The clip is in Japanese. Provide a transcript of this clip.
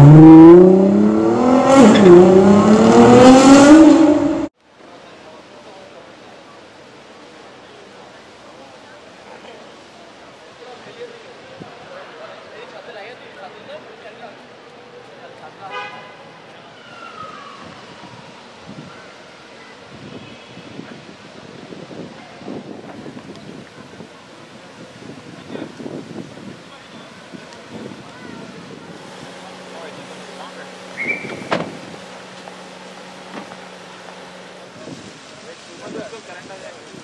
Amen. Gracias.